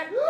back.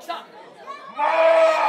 来た。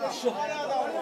あ